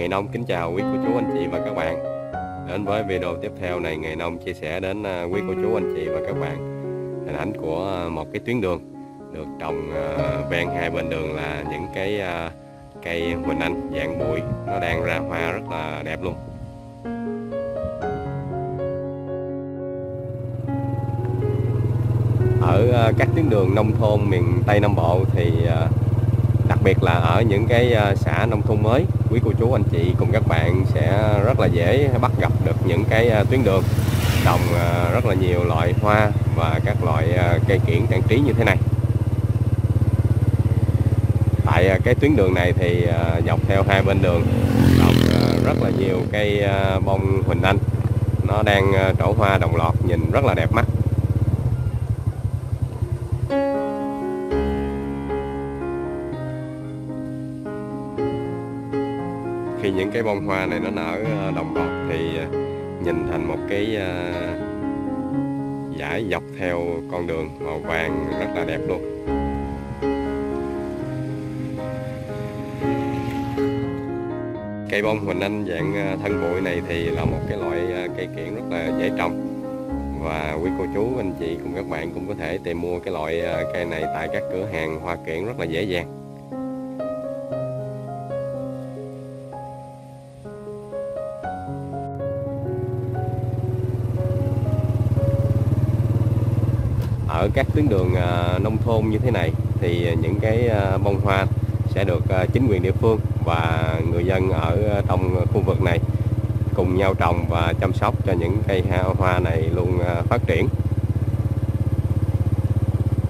Nghề nông kính chào quý cô chú, anh chị và các bạn. Đến với video tiếp theo này Nghề nông chia sẻ đến à, quý cô chú, anh chị và các bạn Hình ảnh của à, một cái tuyến đường Được trồng à, ven hai bên đường là những cái cây huỳnh anh, dạng bụi. Nó đang ra hoa rất là đẹp luôn. Ở các tuyến đường nông thôn miền Tây Nam Bộ thì đặc biệt là ở những cái ờ, xã nông thôn mới, quý cô chú, anh chị cùng các bạn sẽ rất là dễ bắt gặp được những cái ờ, tuyến đường trồng ờ, rất là nhiều loại hoa và các loại cây kiển trang trí như thế này. Tại cái tuyến đường này thì dọc theo hai bên đường trồng rất là nhiều cây bông huỳnh anh. Nó đang trổ hoa đồng loạt nhìn rất là đẹp mắt. Khi những cái bông hoa này nó nở ờ, đồng loạt thì ờ, nhìn thành một cái ờ, dải dọc theo con đường màu vàng rất là đẹp luôn. Cây bông huỳnh anh dạng thân bụi này thì là một cái loại cây kiển rất là dễ trồng. Và quý cô chú, anh chị cùng các bạn cũng có thể tìm mua cái loại cây này tại các cửa hàng hoa kiển rất là dễ dàng. Ở các tuyến đường ờ, nông thôn như thế này thì những cái ờ, bông hoa sẽ được ờ, chính quyền địa phương và người dân ở trong khu vực này cùng nhau trồng và chăm sóc cho những cây hoa này luôn phát triển.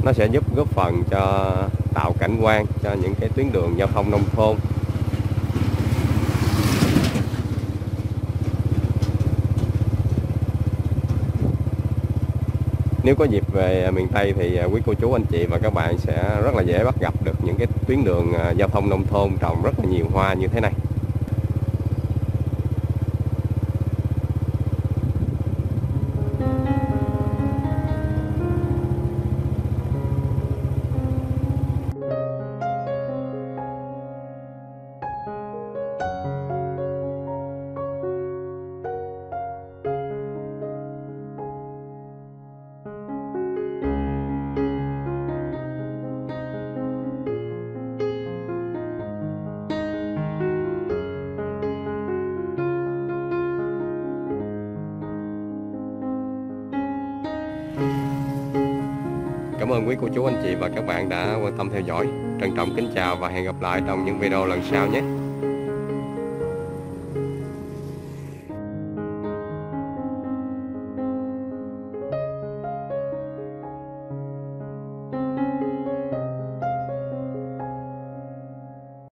Nó sẽ giúp góp phần cho tạo cảnh quan cho những cái tuyến đường giao thông nông thôn nếu có dịp về miền Tây thì à, quý cô chú, anh chị và các bạn sẽ rất là dễ bắt gặp được những cái tuyến đường à, giao thông nông thôn trồng rất là nhiều hoa như thế này. Cảm ơn quý cô chú, anh chị và các bạn đã quan tâm theo dõi. Trân trọng kính chào và hẹn gặp lại trong những video lần sau nhé.